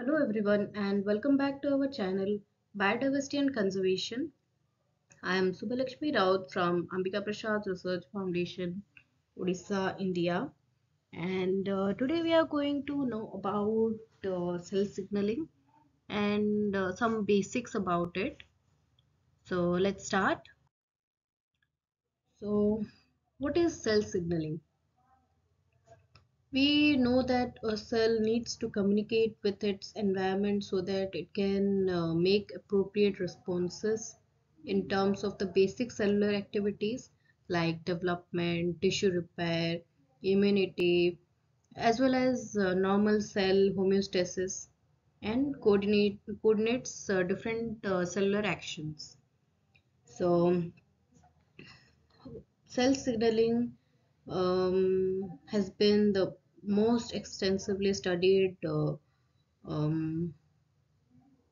Hello everyone and welcome back to our channel Biodiversity and Conservation. I am Subhalakshmi Raut from Ambika Prasad Research Foundation, Odisha, India. And uh, today we are going to know about uh, cell signaling and uh, some basics about it. So let's start. So what is cell signaling? We know that a cell needs to communicate with its environment so that it can uh, make appropriate responses in terms of the basic cellular activities like development, tissue repair, immunity, as well as uh, normal cell homeostasis and coordinate coordinates uh, different uh, cellular actions. So cell signaling um, has been the most extensively studied uh, um,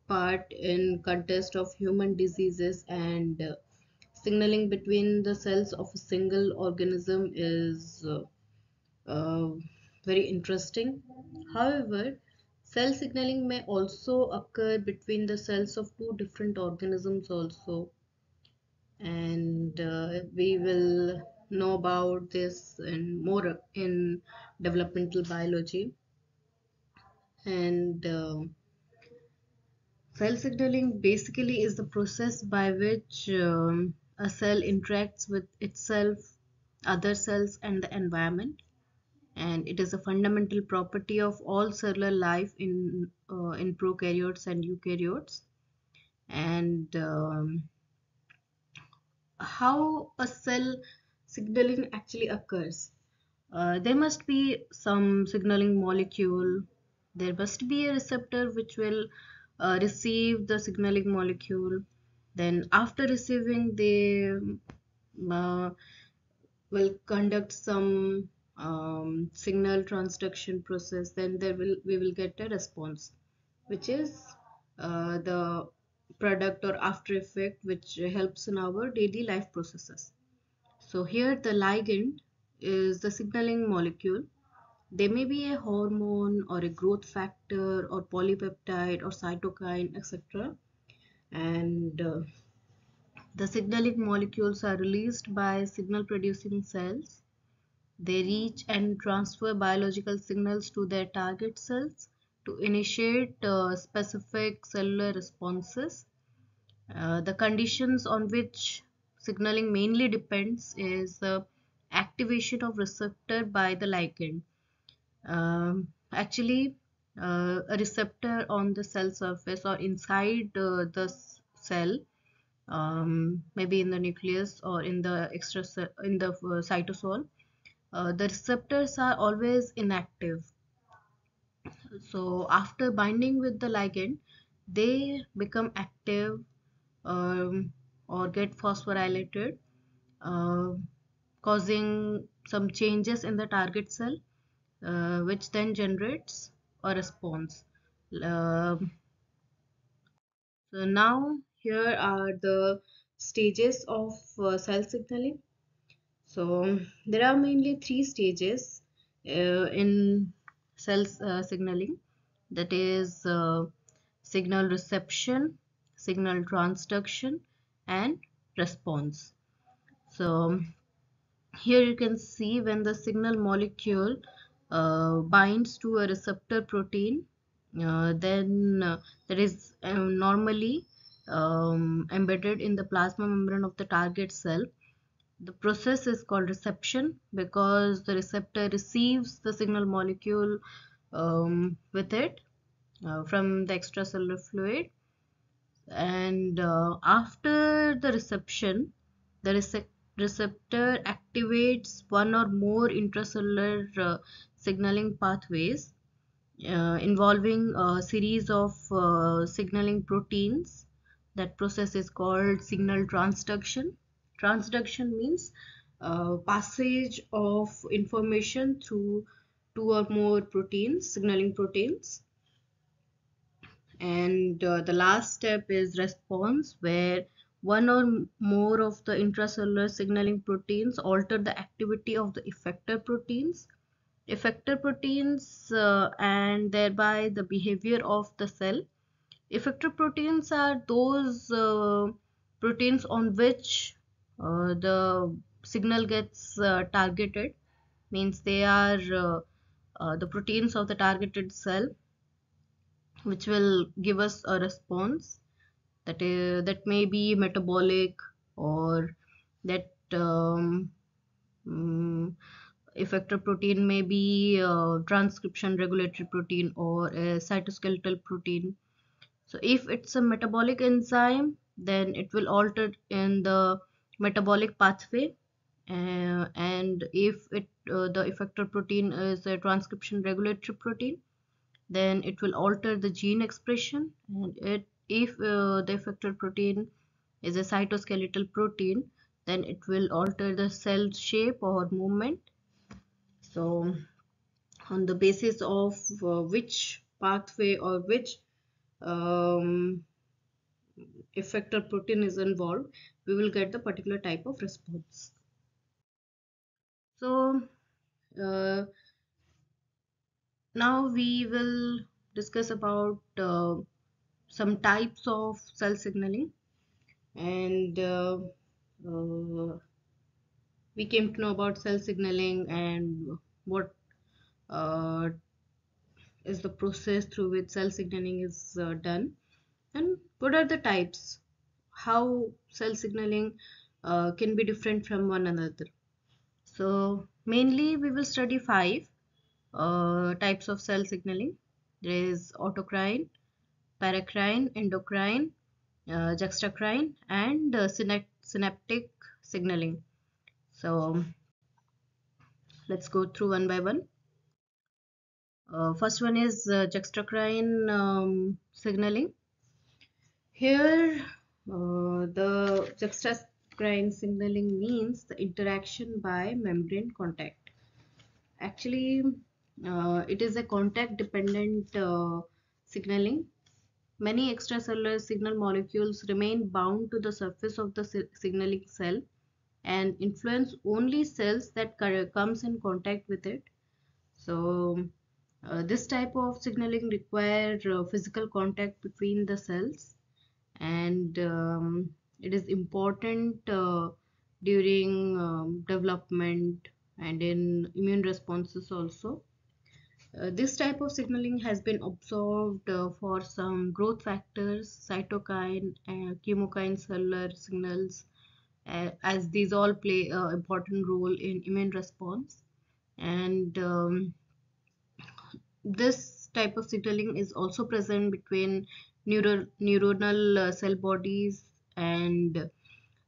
part in contest of human diseases and uh, signaling between the cells of a single organism is uh, uh, very interesting. However, cell signaling may also occur between the cells of two different organisms also and uh, we will know about this and more in developmental biology. And uh, cell signaling basically is the process by which um, a cell interacts with itself other cells and the environment. And it is a fundamental property of all cellular life in uh, in prokaryotes and eukaryotes. And um, how a cell signaling actually occurs. Uh, there must be some signaling molecule. There must be a receptor which will uh, receive the signaling molecule. Then after receiving, they uh, will conduct some um, signal transduction process. Then there will we will get a response, which is uh, the product or after effect which helps in our daily life processes. So here the ligand is the signaling molecule. There may be a hormone or a growth factor or polypeptide or cytokine etc. And uh, the signaling molecules are released by signal producing cells. They reach and transfer biological signals to their target cells to initiate uh, specific cellular responses. Uh, the conditions on which signaling mainly depends is the activation of receptor by the ligand. Um, actually, uh, a receptor on the cell surface or inside uh, the cell, um, maybe in the nucleus or in the extra in the uh, cytosol, uh, the receptors are always inactive so after binding with the ligand they become active um, or get phosphorylated uh, causing some changes in the target cell uh, which then generates a response. Uh, so now here are the stages of uh, cell signaling. So there are mainly three stages uh, in cell uh, signaling. That is signal reception signal transduction and response. So here you can see when the signal molecule uh, binds to a receptor protein uh, then uh, that is um, normally um, embedded in the plasma membrane of the target cell. The process is called reception because the receptor receives the signal molecule um, with it uh, from the extracellular fluid and uh, after the reception the receptor activates one or more intracellular uh, signaling pathways uh, involving a series of uh, signaling proteins. That process is called signal transduction. Transduction means uh, passage of information through two or more proteins signaling proteins and uh, the last step is response where one or more of the intracellular signaling proteins alter the activity of the effector proteins. Effector proteins uh, and thereby the behavior of the cell. Effector proteins are those uh, proteins on which uh, the signal gets uh, targeted. Means they are uh, the proteins of the targeted cell which will give us a response. That that may be metabolic or that um, um, effector protein may be a transcription regulatory protein or a cytoskeletal protein. So if it's a metabolic enzyme then it will alter in the metabolic pathway uh, and if it uh, the effector protein is a transcription regulatory protein then it will alter the gene expression and it if uh, the effector protein is a cytoskeletal protein then it will alter the cell shape or movement. So on the basis of uh, which pathway or which um, effector protein is involved we will get the particular type of response. So uh, now we will discuss about uh, some types of cell signaling. And uh, uh, we came to know about cell signaling and what uh, is the process through which cell signaling is uh, done. And what are the types? How cell signaling uh, can be different from one another. So mainly we will study five uh, types of cell signaling. There is autocrine paracrine endocrine uh, juxtacrine and uh, synaptic signaling. So let's go through one by one. Uh, first one is uh, juxtacrine um, signaling. Here uh, the juxtacrine signaling means the interaction by membrane contact. Actually uh, it is a contact dependent uh, signaling. Many extracellular signal molecules remain bound to the surface of the signaling cell and influence only cells that comes in contact with it. So uh, this type of signaling require uh, physical contact between the cells and um, it is important uh, during um, development and in immune responses also uh, this type of signaling has been observed uh, for some growth factors, cytokine, and chemokine cellular signals, uh, as these all play an important role in immune response. And um, this type of signaling is also present between neuro neuronal uh, cell bodies and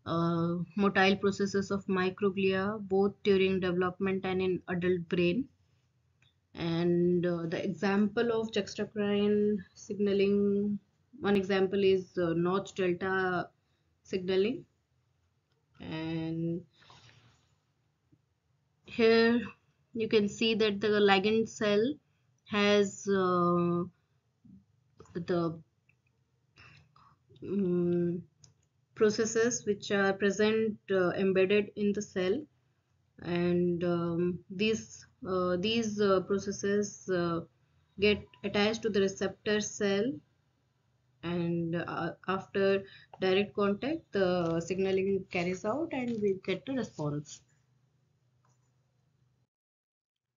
uh, motile processes of microglia, both during development and in adult brain and uh, the example of juxtacrine signaling one example is uh, notch delta signaling. And here you can see that the ligand cell has uh, the um, processes which are present uh, embedded in the cell. And um, these these uh, processes uh, get attached to the receptor cell and uh, after direct contact the signaling carries out and we get the response.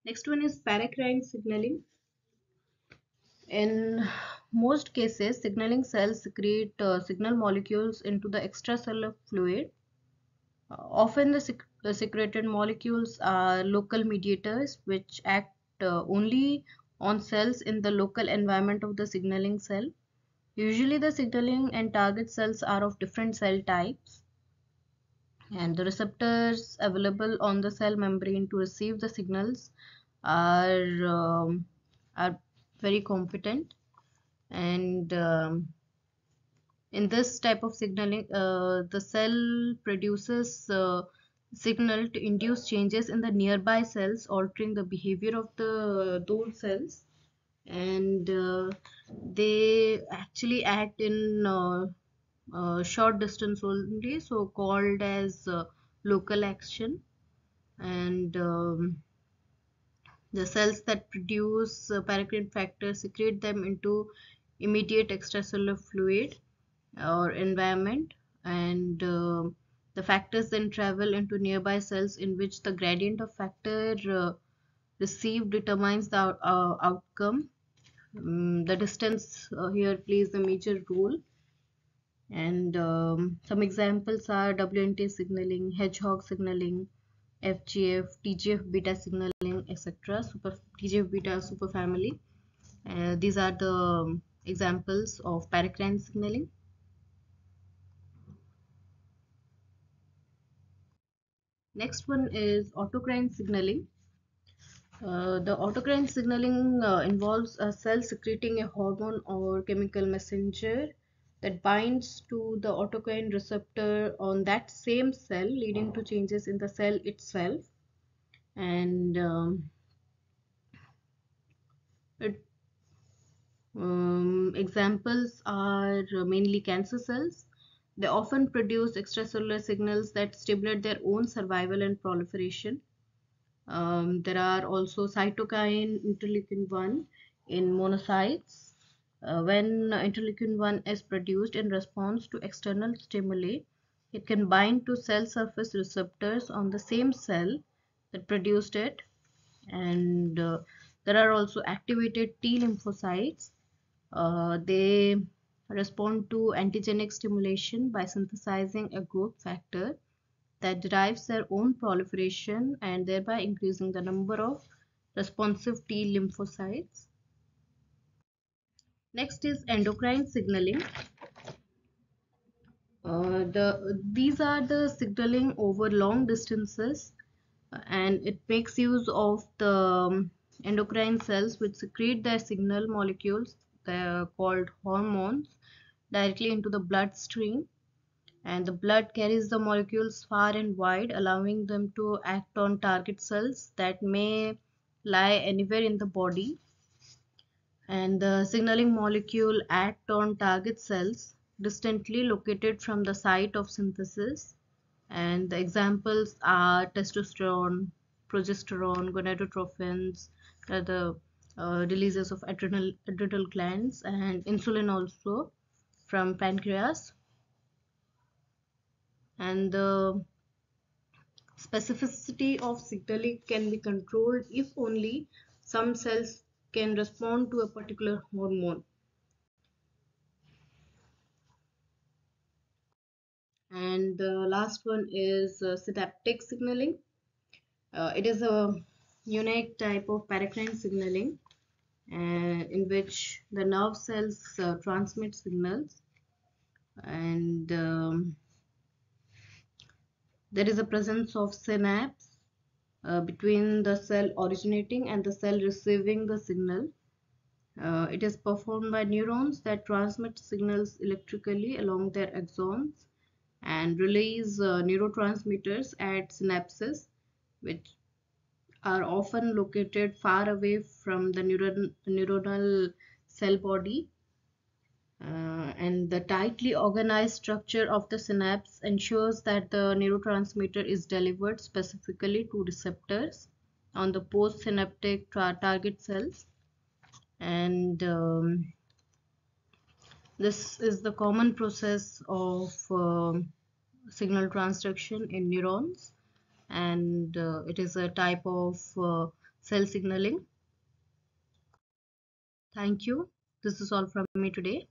Next one is paracrine signaling. In most cases signaling cells secrete uh, signal molecules into the extracellular fluid. Uh, often the the secreted molecules are local mediators which act uh, only on cells in the local environment of the signaling cell. Usually the signaling and target cells are of different cell types and the receptors available on the cell membrane to receive the signals are um, are very competent and um, in this type of signaling uh, the cell produces uh, signal to induce changes in the nearby cells altering the behavior of the those cells. And uh, they actually act in uh, uh, short distance only so called as uh, local action. And um, the cells that produce uh, paracrine factor secrete them into immediate extracellular fluid or environment. And uh, the factors then travel into nearby cells in which the gradient of factor uh, received determines the uh, outcome. Um, the distance uh, here plays a major role. And um, some examples are WNT signaling, hedgehog signaling, FGF, TGF beta signaling, etc. Super TGF beta superfamily. Uh, these are the um, examples of paracrine signaling. Next one is autocrine signaling. Uh, the autocrine signaling uh, involves a cell secreting a hormone or chemical messenger that binds to the autocrine receptor on that same cell leading to changes in the cell itself and um, it, um, examples are mainly cancer cells they often produce extracellular signals that stimulate their own survival and proliferation um, there are also cytokine interleukin 1 in monocytes. Uh, when interleukin 1 is produced in response to external stimuli, it can bind to cell surface receptors on the same cell that produced it. And uh, there are also activated T lymphocytes. Uh, they respond to antigenic stimulation by synthesizing a growth factor that derives their own proliferation and thereby increasing the number of responsive T lymphocytes. Next is endocrine signaling. Uh, the these are the signaling over long distances uh, and it makes use of the um, endocrine cells which secrete their signal molecules called hormones directly into the bloodstream and the blood carries the molecules far and wide allowing them to act on target cells that may lie anywhere in the body. And the signaling molecule act on target cells distantly located from the site of synthesis. And the examples are testosterone progesterone gonadotrophins the uh, releases of adrenal adrenal glands and insulin also from pancreas and the specificity of signaling can be controlled if only some cells can respond to a particular hormone. And the last one is uh, synaptic signaling. Uh, it is a unique type of paracrine signaling in which the nerve cells uh, transmit signals and um, there is a presence of synapse uh, between the cell originating and the cell receiving the signal. Uh, it is performed by neurons that transmit signals electrically along their axons and release uh, neurotransmitters at synapses which are often located far away from the neuron neuronal cell body uh, and the tightly organized structure of the synapse ensures that the neurotransmitter is delivered specifically to receptors on the postsynaptic target cells. And um, this is the common process of uh, signal transduction in neurons and uh, it is a type of uh, cell signaling. Thank you. This is all from me today